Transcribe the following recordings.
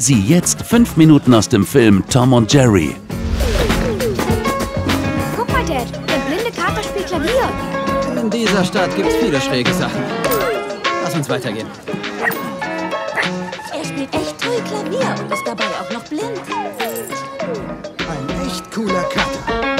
Sieh jetzt fünf Minuten aus dem Film Tom und Jerry. Guck mal, Dad. Der blinde Kater spielt Klavier. In dieser Stadt gibt's viele schräge Sachen. Lass uns weitergehen. Er spielt echt toll Klavier und ist dabei auch noch blind. Ein echt cooler Cutter.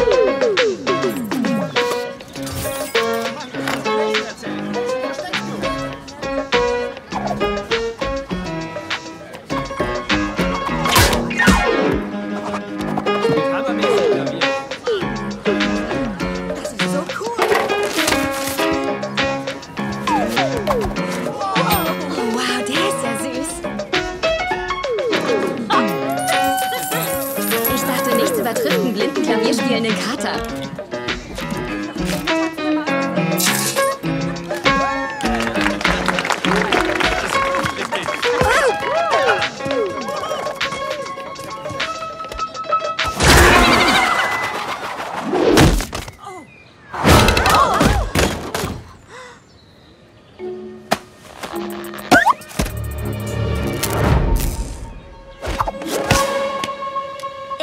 Übertrifft einen blinden Klavierspielenden Kater.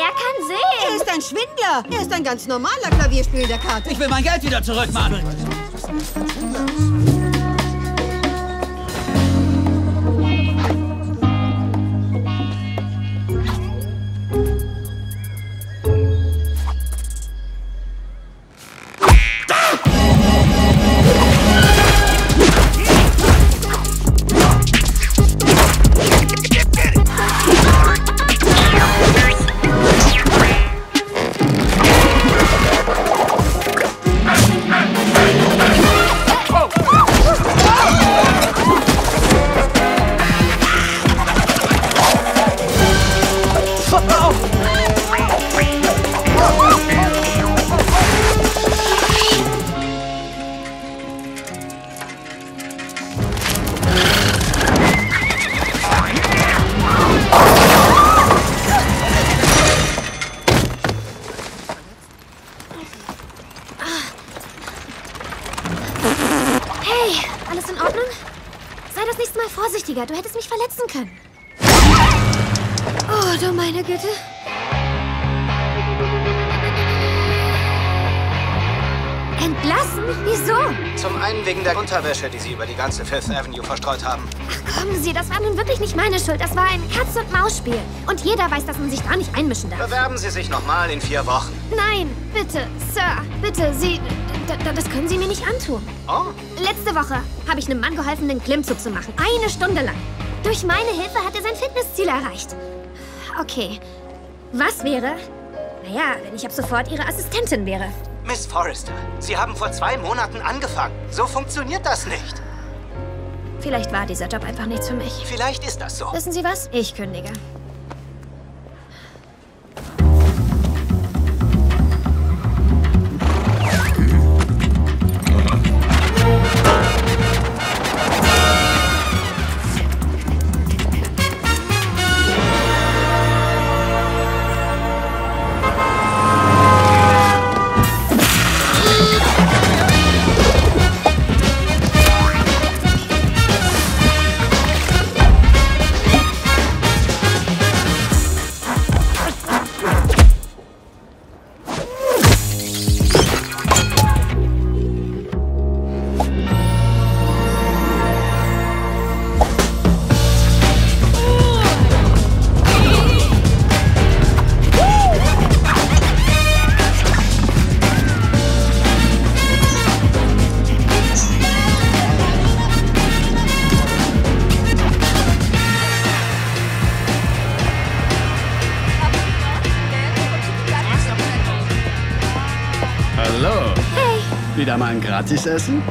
Er kann Er sehen. ist ein Schwindler. Er ist ein ganz normaler Klavierspielender Kater. Ich will mein Geld wieder zurück, Mann. Alles in Ordnung? Sei das nächste Mal vorsichtiger. Du hättest mich verletzen können. Oh, du meine Güte. Entlassen? Wieso? Zum einen wegen der Unterwäsche, die Sie über die ganze Fifth Avenue verstreut haben. Ach, kommen Sie, das war nun wirklich nicht meine Schuld. Das war ein Katz-und-Maus-Spiel. Und jeder weiß, dass man sich da nicht einmischen darf. Bewerben Sie sich nochmal in vier Wochen. Nein, bitte, Sir, bitte, Sie. D- d- Das können Sie mir nicht antun. Oh, Letzte Woche habe ich einem Mann geholfen, den Klimmzug zu machen. Eine Stunde lang. Durch meine Hilfe hat er sein Fitnessziel erreicht. Okay. Was wäre? Naja, wenn ich ab sofort Ihre Assistentin wäre. Miss Forrester, Sie haben vor zwei Monaten angefangen. So funktioniert das nicht. Vielleicht war dieser Job einfach nichts für mich. Vielleicht ist das so. Wissen Sie was? Ich kündige. Wieder mal ein Gratisessen?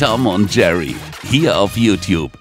Tom und Jerry. Hier auf YouTube.